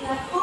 platform